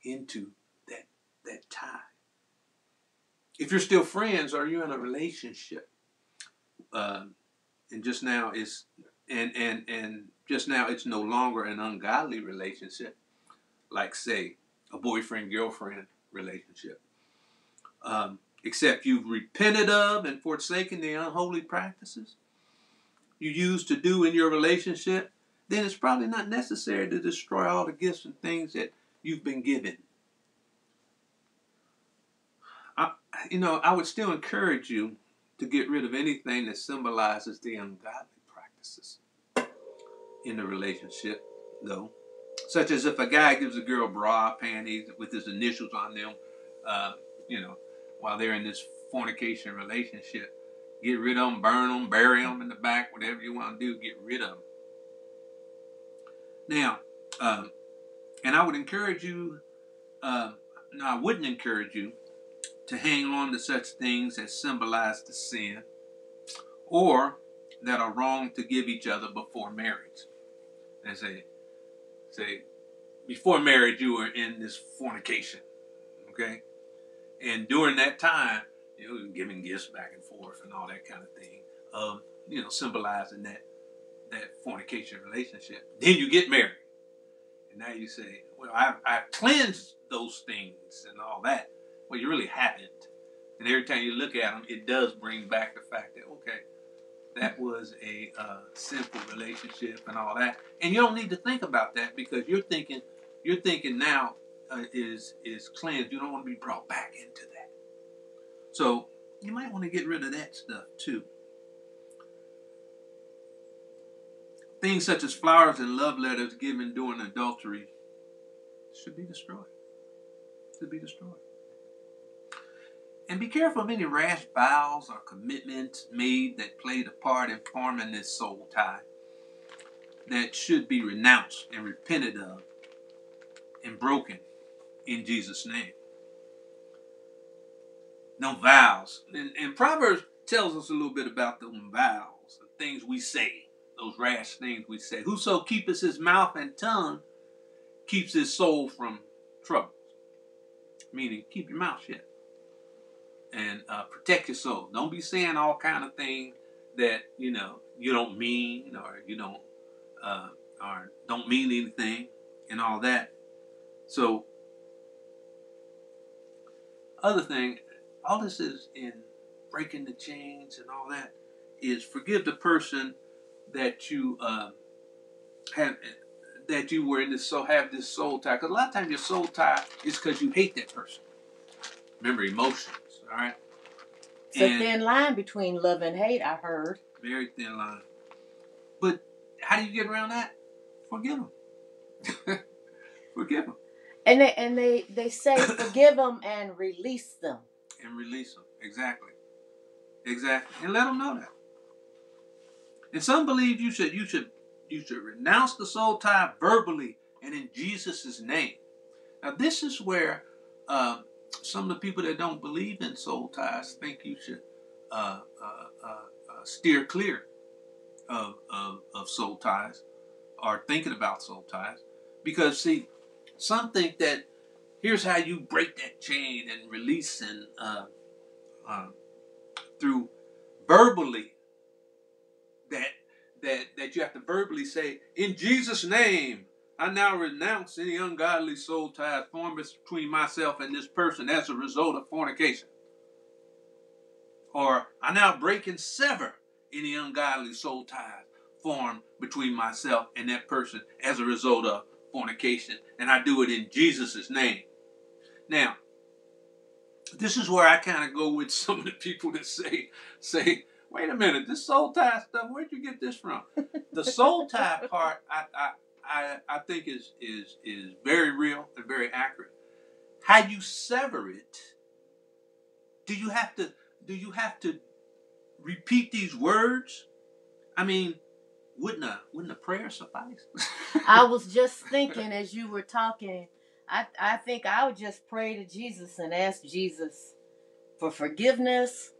Speaker 2: into that that tie. If you're still friends or you're in a relationship, um, and just now it's and and and just now it's no longer an ungodly relationship, like say a boyfriend girlfriend relationship. Um, except you've repented of and forsaken the unholy practices you used to do in your relationship, then it's probably not necessary to destroy all the gifts and things that you've been given. I, you know, I would still encourage you to get rid of anything that symbolizes the ungodly practices in the relationship, though. Such as if a guy gives a girl bra, panties with his initials on them, uh, you know, while they're in this fornication relationship. Get rid of them, burn them, bury them in the back, whatever you want to do, get rid of them. Now, um, and I would encourage you, uh, no, I wouldn't encourage you to hang on to such things that symbolize the sin or that are wrong to give each other before marriage. And say, say, before marriage, you were in this fornication, okay? And during that time, you know, giving gifts back and forth and all that kind of thing, um, you know, symbolizing that that fornication relationship. Then you get married, and now you say, "Well, I've, I've cleansed those things and all that." Well, you really haven't. And every time you look at them, it does bring back the fact that okay, that was a uh, sinful relationship and all that. And you don't need to think about that because you're thinking, you're thinking now uh, is is cleansed. You don't want to be brought back into that. So you might want to get rid of that stuff too. Things such as flowers and love letters given during adultery should be destroyed. Should be destroyed. And be careful of any rash vows or commitments made that played a part in forming this soul tie that should be renounced and repented of and broken in Jesus' name. No vows. And, and Proverbs tells us a little bit about the vows, the things we say, those rash things we say. Whoso keepeth his mouth and tongue keeps his soul from troubles. Meaning, keep your mouth shut and uh, protect your soul. Don't be saying all kind of things that you know you don't mean or you don't uh, or don't mean anything and all that. So, other thing, all this is in breaking the chains and all that is forgive the person that you uh, have that you were in this soul have this soul tie. Because a lot of times your soul tie is because you hate that person. Remember emotions. All right.
Speaker 3: It's a thin line between love and hate, I heard.
Speaker 2: Very thin line. But how do you get around that? Forgive them. <laughs> forgive them.
Speaker 3: And they and they they say <coughs> forgive them and release them.
Speaker 2: And release them. Exactly. Exactly. And let them know that. And some believe you should you should you should renounce the soul tie verbally and in Jesus' name. Now, this is where um, some of the people that don't believe in soul ties think you should uh, uh, uh, uh, steer clear of, of, of soul ties or thinking about soul ties. Because, see, some think that here's how you break that chain and release and uh, through verbally that that that you have to verbally say in Jesus name I now renounce any ungodly soul ties formed between myself and this person as a result of fornication. Or I now break and sever any ungodly soul ties formed between myself and that person as a result of fornication. And I do it in Jesus' name. Now this is where I kind of go with <laughs> some of the people that say say wait a minute, this soul tie stuff, where'd you get this from? the soul tie part, I, I, I, I think is is is very real and very accurate. How do you sever it? Do you have to do you have to repeat these words? I mean, wouldn't a wouldn't a prayer suffice? <laughs>
Speaker 3: I was just thinking as you were talking, I, I think I would just pray to Jesus and ask Jesus for forgiveness,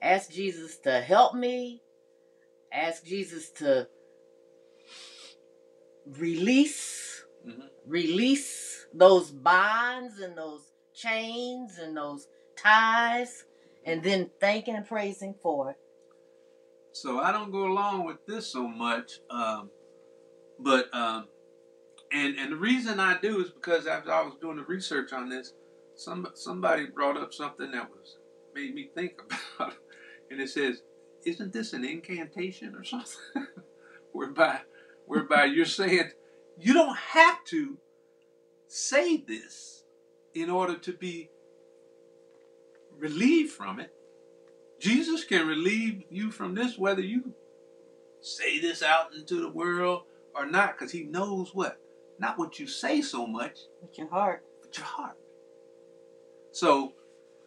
Speaker 3: ask Jesus to help me, ask Jesus to release,
Speaker 2: Mhm.
Speaker 3: release those bonds and those chains and those ties, and then thanking and praising for it.
Speaker 2: So I don't go along with this so much. Um, but um, and and the reason I do is because after I was doing the research on this, some somebody brought up something that was made me think <laughs> about, it. and it says, "Isn't this an incantation or something?" <laughs> whereby whereby you're saying you don't have to say this in order to be relieved from it. Jesus can relieve you from this whether you say this out into the world or not, because he knows what? Not what you say so much,
Speaker 3: But your heart.
Speaker 2: but your heart. So,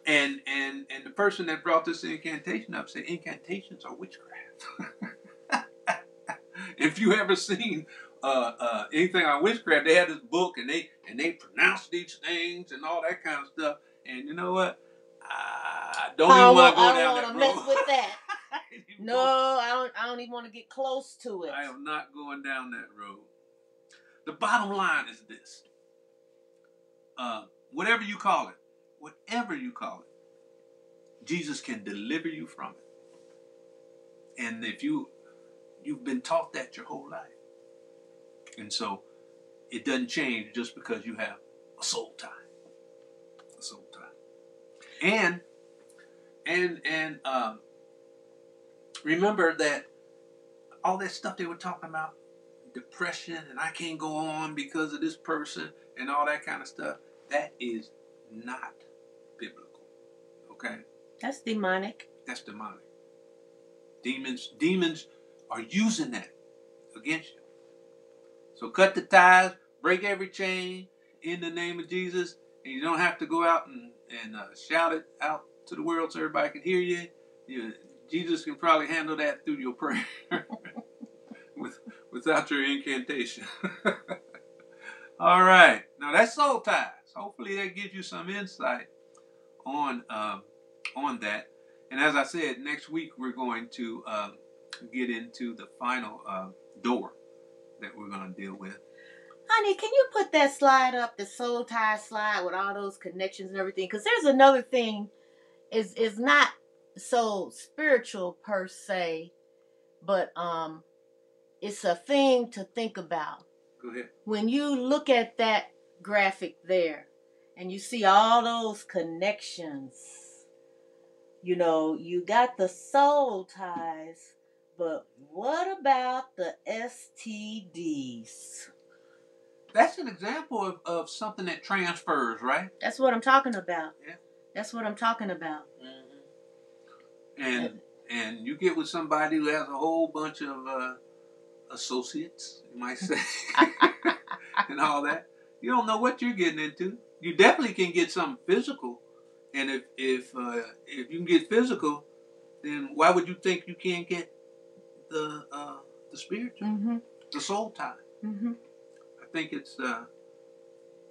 Speaker 2: and and and the person that brought this incantation up said incantations are witchcraft. <laughs> if you ever seen uh, uh, anything on witchcraft, they had this book and they and they pronounced these things and all that kind of stuff. And you know what? I don't
Speaker 3: I
Speaker 2: even want to go down that I don't
Speaker 3: wanna mess with that. <laughs>
Speaker 2: I ain't even
Speaker 3: No, I don't. I don't even want to get close to it.
Speaker 2: I am not going down that road. The bottom line is this. Uh, whatever you call it, whatever you call it, Jesus can deliver you from it. And if you you've been taught that your whole life. And so it doesn't change just because you have a soul tie. A soul tie. And and and um remember that all that stuff they were talking about, depression and I can't go on because of this person and all that kind of stuff, that is not biblical. Okay?
Speaker 3: That's demonic.
Speaker 2: That's demonic. Demons demons are using that against you. So cut the ties, break every chain in the name of Jesus, and you don't have to go out and, and uh, shout it out to the world so everybody can hear you. you Jesus can probably handle that through your prayer <laughs> with, without your incantation. <laughs> All right. Now that's soul ties. Hopefully that gives you some insight on um, on that. And as I said, next week we're going to um, get into the final uh, door that we're going to deal with.
Speaker 3: Honey, can you put that slide up, the soul tie slide with all those connections and everything? Because there's another thing, is is not so spiritual per se, but um, it's a thing to think about.
Speaker 2: Go ahead.
Speaker 3: When you look at that graphic there, and you see all those connections, you know, you got the soul ties, but what about the STDs?
Speaker 2: That's an example of, of something that transfers, right?
Speaker 3: That's what I'm talking about.
Speaker 2: Yeah.
Speaker 3: That's what I'm talking about.
Speaker 2: And and you get with somebody who has a whole bunch of uh, associates, you might say, <laughs> <laughs> and all that. You don't know what you're getting into. You definitely can get something physical, and if if uh, if you can get physical, then why would you think you can't get the uh, the spiritual?
Speaker 3: Mm-hmm.
Speaker 2: the soul tie.
Speaker 3: hmm
Speaker 2: I think it's uh,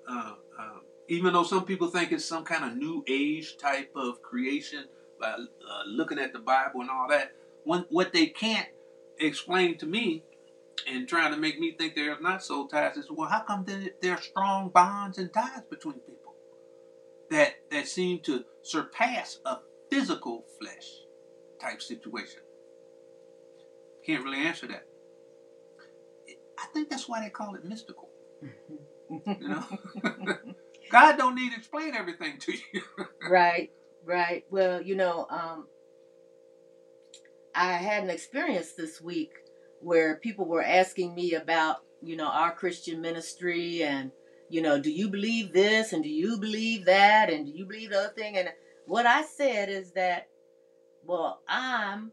Speaker 2: uh, uh, even though some people think it's some kind of new age type of creation by uh, looking at the Bible and all that. When, what they can't explain to me and trying to make me think they're not soul ties is well, how come there, there are strong bonds and ties between people that that seem to surpass a physical flesh type situation? Can't really answer that. I think that's why they call it mystical. <laughs> You know, <laughs> God don't need to explain everything to you. <laughs>
Speaker 3: Right, right. Well, you know, um, I had an experience this week where people were asking me about, you know, our Christian ministry and, you know, do you believe this and do you believe that and do you believe the other thing? And what I said is that, well, I'm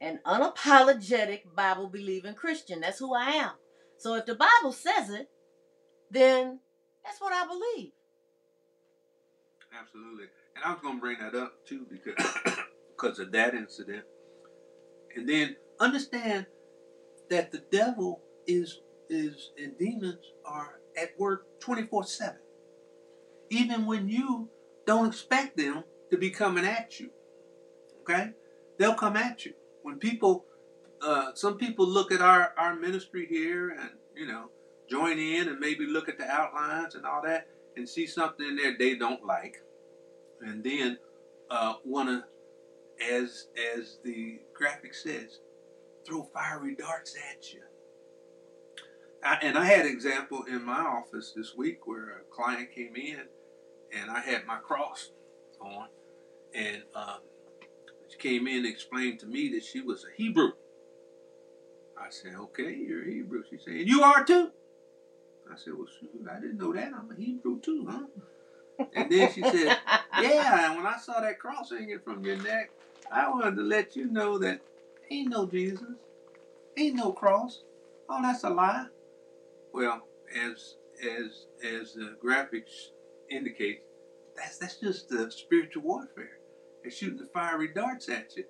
Speaker 3: an unapologetic Bible believing Christian. That's who I am. So if the Bible says it, then that's what I believe.
Speaker 2: Absolutely. And I was going to bring that up too because <coughs> because of that incident. And then understand that the devil is is and demons are at work 24/7. Even when you don't expect them to be coming at you. Okay? They'll come at you. When people uh, some people look at our, our ministry here and, you know, join in and maybe look at the outlines and all that and see something in there they don't like and then uh, want to, as as the graphic says, throw fiery darts at you. I, and I had an example in my office this week where a client came in, and I had my cross on, and um, she came in and explained to me that she was a Hebrew. I said, "Okay, you're a Hebrew." She said, "And you are too." I said, "Well, shoot, I didn't know that. I'm a Hebrew too, huh?" And then she said, <laughs> Yeah, and when I saw that cross hanging from your neck, I wanted to let you know that ain't no Jesus, ain't no cross. Oh, that's a lie. Well, as as as the graphics indicate, that's that's just the spiritual warfare. Shooting the fiery darts at you.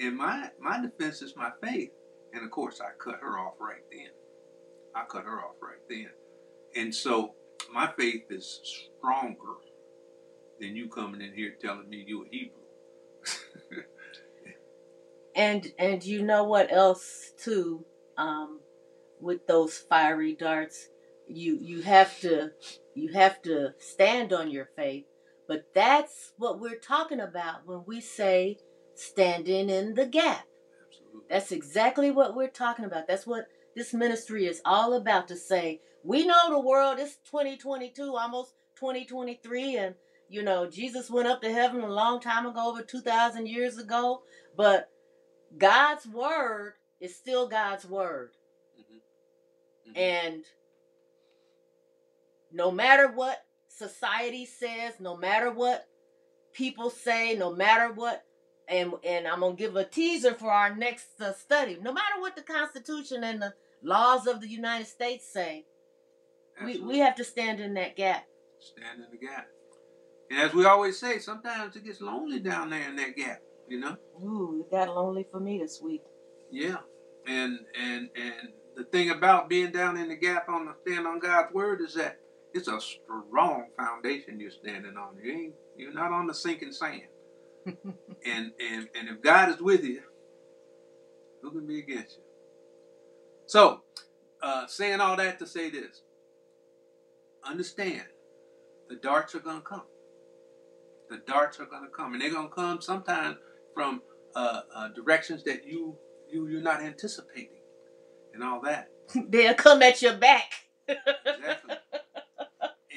Speaker 2: And my my defense is my faith. And of course I cut her off right then. I cut her off right then. And so my faith is stronger than you coming in here telling me you're a Hebrew. <laughs>
Speaker 3: And and you know what else too? Um, with those fiery darts, you you have to you have to stand on your faith. But that's what we're talking about when we say standing in the gap.
Speaker 2: Absolutely.
Speaker 3: That's exactly what we're talking about. That's what this ministry is all about to say. We know the world is 2022, almost 2023, and you know, Jesus went up to heaven a long time ago, over 2,000 years ago, but God's word is still God's word.
Speaker 2: Mhm.
Speaker 3: And no matter what society says, no matter what people say, no matter what, and and I'm gonna give a teaser for our next uh, study. No matter what the Constitution and the laws of the United States say, we, we have to stand in that gap.
Speaker 2: stand in the gap. And as we always say, sometimes it gets lonely down there in that gap. You know.
Speaker 3: Ooh, it got lonely for me this week.
Speaker 2: Yeah. And and and the thing about being down in the gap on the stand on God's word is that it's a strong foundation you're standing on. You ain't you're not on the sinking sand. <laughs> and and and if God is with you, who can be against you? So, uh, saying all that to say this, understand the darts are gonna come. The darts are gonna come, and they're gonna come sometimes from uh, uh, directions that you you you're not anticipating, and all that. <laughs>
Speaker 3: They'll come at your back.
Speaker 2: Exactly. <laughs>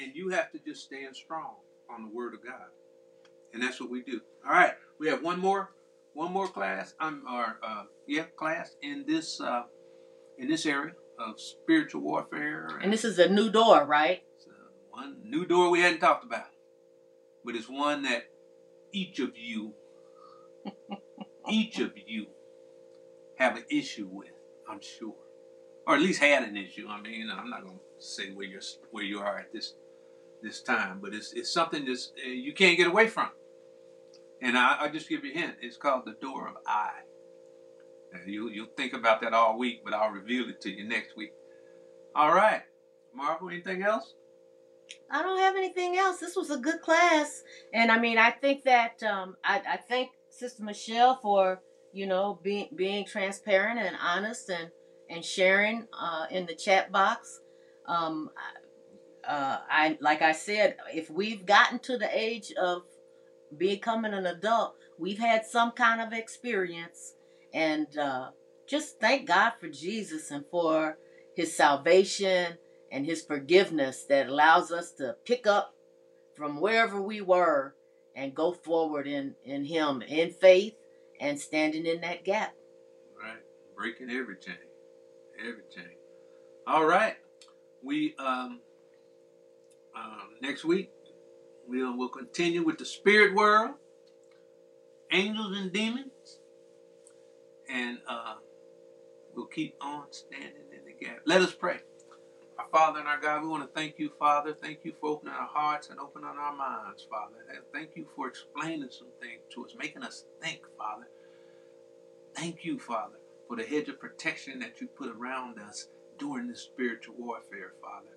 Speaker 2: and you have to just stand strong on the word of God. And that's what we do. All right. We have one more one more class. I'm or uh, yeah, class in this uh, in this area of spiritual warfare.
Speaker 3: And this is a new door, right?
Speaker 2: it's, one new door we hadn't talked about. But it's one that each of you <laughs> each of you have an issue with, I'm sure. Or at least had an issue. I mean, you know, I'm not going to say where you're where you are at this this time, but it's it's something that's uh, you can't get away from. And I, I'll just give you a hint. It's called the door of I. And you you'll think about that all week, but I'll reveal it to you next week. All right, Marvel. Anything else?
Speaker 3: I don't have anything else. This was a good class, and I mean, I think that um, I, I thank Sister Michelle for you know being being transparent and honest and and sharing uh, in the chat box. Um, uh, I like I said, if we've gotten to the age of becoming an adult, we've had some kind of experience, and uh, just thank God for Jesus and for His salvation and His forgiveness that allows us to pick up from wherever we were and go forward in in Him in faith and standing in that gap.
Speaker 2: Right, breaking every chain, every chain. All right, we um, um next week we'll continue with the spirit world, angels and demons, and uh, we'll keep on standing in the gap. Let us pray. Our Father and our God, we want to thank you, Father. Thank you for opening our hearts and opening our minds, Father. Thank you for explaining some things to us, making us think, Father. Thank you, Father, for the hedge of protection that you put around us during this spiritual warfare, Father.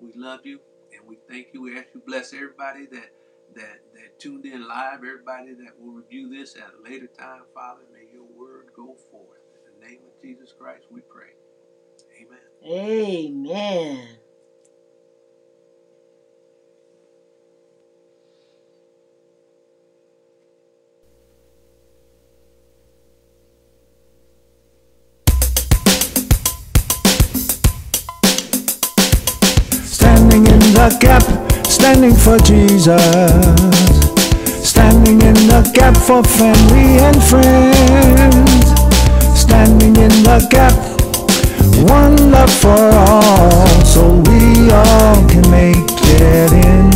Speaker 2: We love you and we thank you. We ask you bless everybody that that that tuned in live, everybody that will review this at a later time, Father. May your word go forth. In the name of Jesus Christ, we pray. Amen.
Speaker 3: Amen.
Speaker 1: The gap, standing for Jesus. Standing in the gap for family and friends. Standing in the gap, one love for all, so we all can make it in.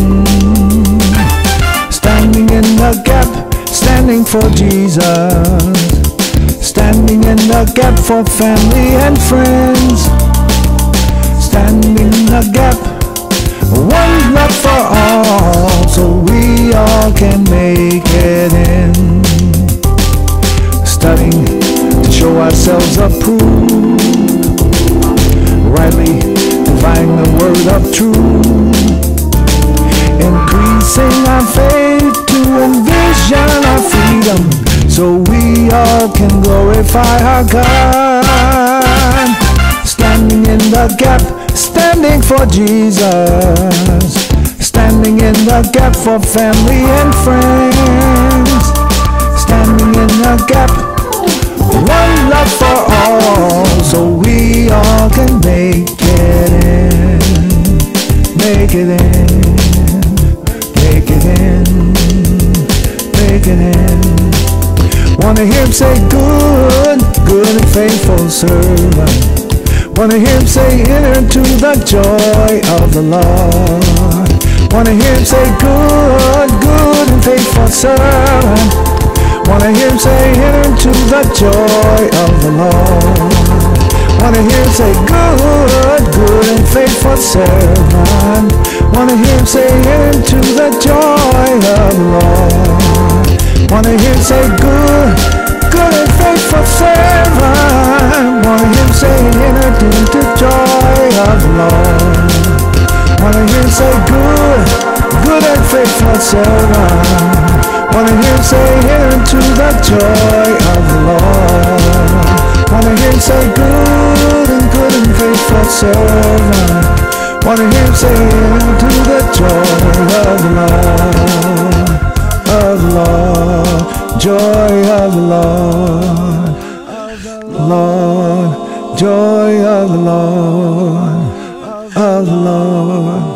Speaker 1: Standing in the gap, standing for Jesus. Standing in the gap for family and friends standing in the gap. One love for all, so we all can make it in. Studying to show ourselves approved, rightly dividing the word of truth. Increasing our faith to envision our freedom, so we all can glorify our God standing in the gap, standing for Jesus, standing in the gap for family and friends, standing in the gap, one love for all, so we all can make it in, make it in, make it in, make it in. Wanna hear him say, good, good and faithful servant. Wanna hear him say, enter into the joy of the Lord. Wanna hear him say, good, good and faithful servant. Wanna hear him say, enter into the joy of the Lord. Wanna hear him say, good, good and faithful servant. Wanna hear him say, enter into the joy of the Lord. Wanna hear him say, good, good and faithful servant. Wanna hear him say, into the joy of Lord. Wanna hear him say, good, good and faithful servant. Wanna hear him say, into the joy of Lord. Wanna hear him say, good and good and faithful servant. Wanna hear him say, into the joy of Lord, of Lord, joy of Lord, Lord, joy of Lord, of Lord.